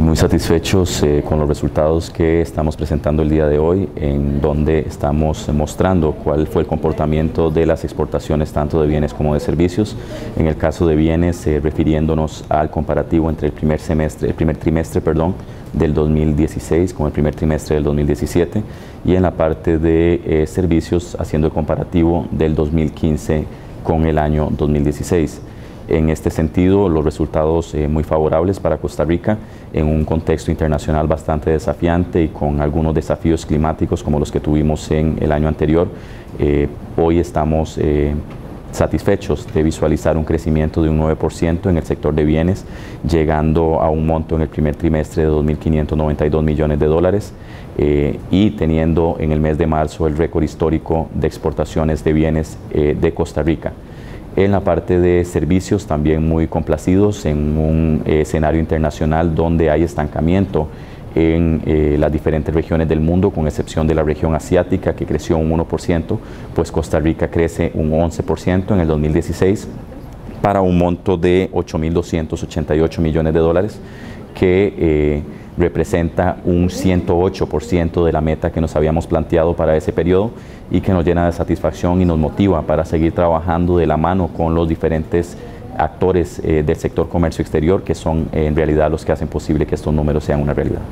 Muy satisfechos eh, con los resultados que estamos presentando el día de hoy, en donde estamos mostrando cuál fue el comportamiento de las exportaciones tanto de bienes como de servicios. En el caso de bienes, eh, refiriéndonos al comparativo entre el primer semestre, el primer trimestre, perdón, del 2016 con el primer trimestre del 2017 y en la parte de eh, servicios haciendo el comparativo del 2015 con el año 2016. En este sentido, los resultados eh, muy favorables para Costa Rica en un contexto internacional bastante desafiante y con algunos desafíos climáticos como los que tuvimos en el año anterior. Eh, hoy estamos eh, satisfechos de visualizar un crecimiento de un 9% en el sector de bienes, llegando a un monto en el primer trimestre de 2.592 millones de dólares y teniendo en el mes de marzo el récord histórico de exportaciones de bienes de Costa Rica. En la parte de servicios también muy complacidos en un eh, escenario internacional donde hay estancamiento en eh, las diferentes regiones del mundo, con excepción de la región asiática que creció un 1%, pues Costa Rica crece un 11% en el 2016 para un monto de 8.288 millones de dólares que eh, representa un 108% de la meta que nos habíamos planteado para ese periodo y que nos llena de satisfacción y nos motiva para seguir trabajando de la mano con los diferentes actores eh, del sector comercio exterior que son en realidad los que hacen posible que estos números sean una realidad.